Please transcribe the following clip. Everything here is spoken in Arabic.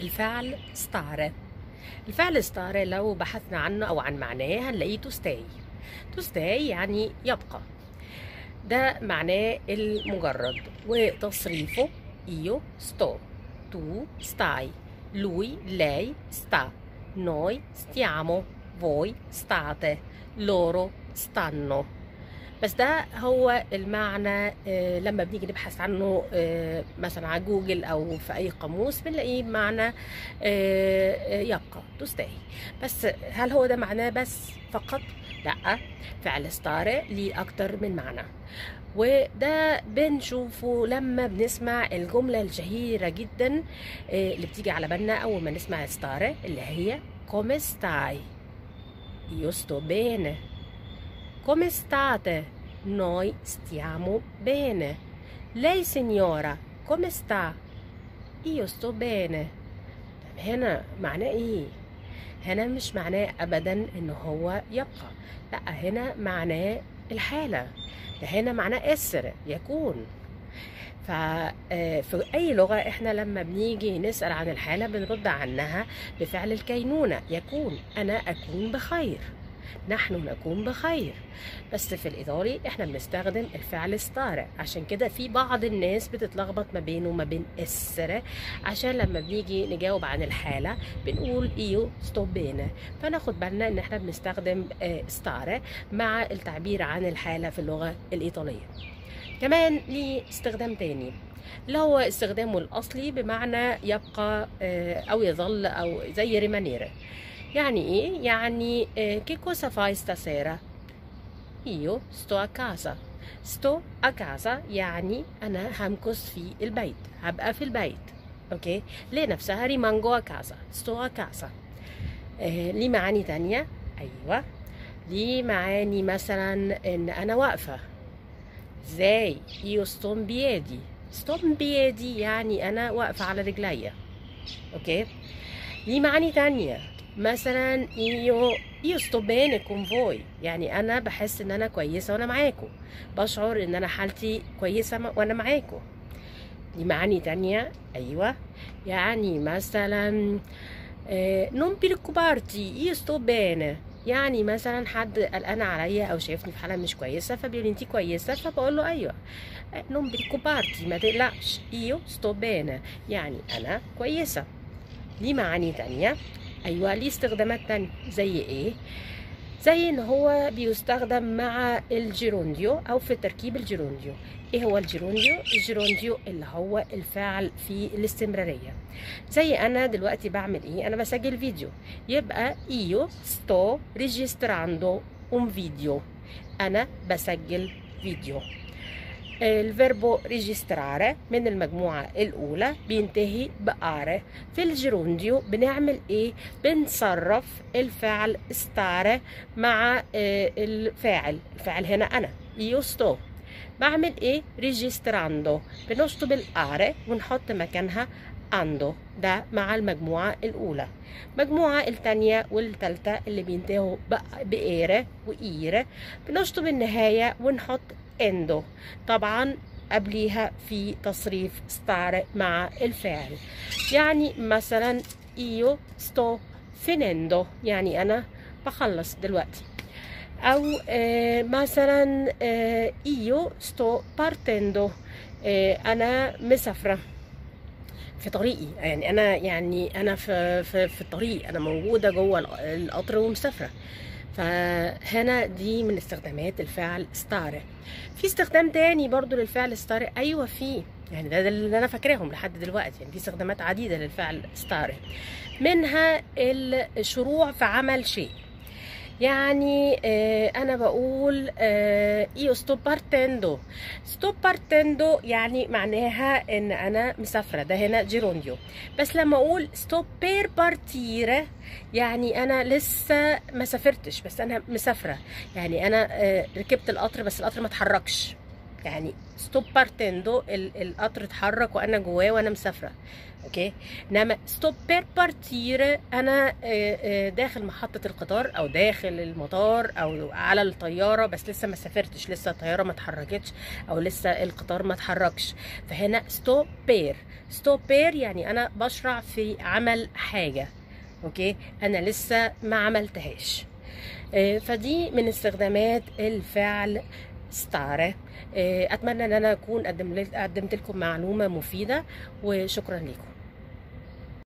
الفعل stare الفعل stare لو بحثنا عنه أو عن معناه هنلاقيه to stay to stay يعني يبقى ده معناه المجرد وتصريفه io sto tu stai lui lei sta noi stiamo voi state loro stanno بس ده هو المعنى آه، لما بنيجي نبحث عنه آه، مثلا على جوجل أو في أي قاموس بنلاقيه بمعنى آه، يبقى stay بس هل هو ده معناه بس فقط؟ لأ فعل ستارة ليه أكتر من معنى. وده بنشوفه لما بنسمع الجملة الشهيرة جدا اللي بتيجي على بالنا أول ما نسمع ستارة اللي هي io sto bene come state? Noi stiamo bene. Lei signora come sta? Io sto bene. هنا معناه إيه هنا مش معناه ابدا ان هو يبقى لا هنا معناه الحالة ده هنا معناه اسر يكون ففي أي لغة إحنا لما بنيجي نسأل عن الحالة بنرد عنها بفعل الكينونة يكون أنا أكون بخير نحن نكون بخير. بس في الإيطالي إحنا بنستخدم الفعل stare عشان كده في بعض الناس بتتلخبط ما بينه وما بين essere عشان لما بنيجي نجاوب عن الحالة بنقول io sto bene. فناخد بالنا إن إحنا بنستخدم آه، stare مع التعبير عن الحالة في اللغة الإيطالية. كمان ليه استخدام تاني. اللي هو استخدامه الأصلي بمعنى يبقى آه، أو يظل أو زي rimanere يعني إيه؟ يعني آه، che cosa fai stasera؟ io sto a casa sto a casa يعني أنا همكث في البيت هبقى في البيت أوكي؟ ليه نفسها؟ rimango a casa sto a casa ليه معاني تانية؟ أيوة. ليه معاني مثلا إن أنا واقفة؟ إزاي؟ io sto in piedi sto in piedi يعني أنا واقفة على رجليا أوكي؟ ليه معاني تانية؟ مثلا sto bene con voi يعني أنا بحس إن أنا كويسة وأنا معاكم بشعر إن أنا حالتي كويسة وأنا معاكم دي معاني تانية. أيوه. يعني مثلا آه، non preoccuparti sto bene يعني مثلا حد قلقان عليا أو شايفني في حالة مش كويسة فبيقول انت كويسة فبقول له أيوه. non preoccuparti ما تقلقش. sto bene يعني أنا كويسة. ليه معاني تانية. أيوه ليه استخدامات تانية؟ زي إيه؟ زي إن هو بيستخدم مع ال gerundio أو في تركيب ال gerundio. إيه هو ال gerundio؟ ال gerundio اللي هو الفاعل في الاستمرارية. زي أنا دلوقتي بعمل إيه؟ أنا بسجل فيديو. يبقى io sto registrando un video أنا بسجل فيديو. ال verbo registrare من المجموعة الأولى بينتهي ب are في ال gerundio بنعمل إيه؟ بنصرف الفعل stare مع الفاعل الفاعل هنا أنا sto. بعمل إيه؟ registrando بنشطب ال are ونحط مكانها ando ده مع المجموعة الأولى المجموعة التانية والتالتة اللي بينتهوا بإيرة وإيرة بنشطب النهاية ونحط إندو. طبعا قبليها في تصريف ستار مع الفعل. يعني مثلا io sto finendo يعني أنا بخلص دلوقتي. أو آه مثلا آه io sto partendo آه أنا مسافرة في طريقي. يعني أنا يعني أنا في في, في الطريق. أنا موجودة جوه القطر ومسافرة. فهنا دي من استخدامات الفعل stare في استخدام تاني برضو للفعل stare أيوه في يعني ده, ده اللي أنا فاكراهم لحد دلوقتي. يعني في استخدامات عديدة للفعل stare منها الشروع في عمل شيء. يعني آه أنا بقول آه io sto partendo sto partendo يعني معناها إن أنا مسافرة ده هنا gerundio بس لما أقول sto per partire يعني أنا لسه ما سافرتش بس أنا مسافرة. يعني أنا آه ركبت القطر بس القطر ما اتحركش. يعني sto partendo القطر اتحرك وأنا جواه وأنا مسافرة. okay؟ إنما sto per partire أنا آه، آه، داخل محطة القطار أو داخل المطار أو على الطيارة بس لسه ما سافرتش لسه الطيارة ما اتحركتش أو لسه القطار ما اتحركش. فهنا sto per. sto per يعني أنا بشرع في عمل حاجة. okay؟ أنا لسه ما عملتهاش. آه، فدي من استخدامات الفعل stare آه، اتمنى ان أنا اكون قدم- قدمت لكم معلومه مفيده وشكرا لكم